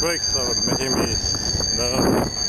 Brakes are making me nervous.